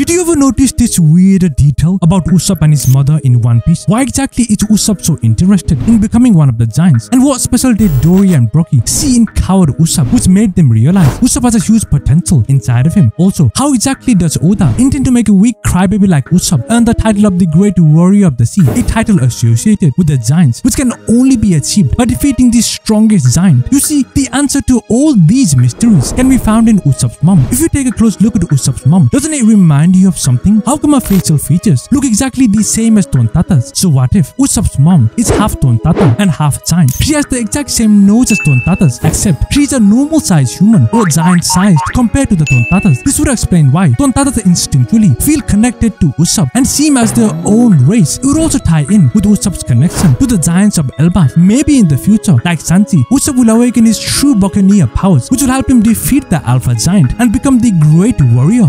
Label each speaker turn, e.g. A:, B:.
A: Did you ever notice this weird detail about Usopp and his mother in One Piece? Why exactly is Usopp so interested in becoming one of the giants? And what special did Dorry and Brogy see in coward Usopp which made them realize Usopp has a huge potential inside of him? Also, how exactly does Oda intend to make a weak crybaby like Usopp earn the title of the Great Warrior of the Sea, a title associated with the giants which can only be achieved by defeating the strongest giant? You see, the answer to all these mysteries can be found in Usopp's mom. If you take a close look at Usopp's mom, doesn't it remind you of something? How come her facial features look exactly the same as Tontata's? So what if Usopp's mom is half Tontata and half giant? She has the exact same nose as Tontata's, except she's a normal sized human or giant sized compared to the Tontatas. This would explain why Tontatas instinctually feel connected to Usopp and seem as their own race. It would also tie in with Usopp's connection to the giants of Elbaf. Maybe in the future, like Sanji, Usopp will awaken his true Buccaneer powers, which will help him defeat the Alpha Giant and become the great warrior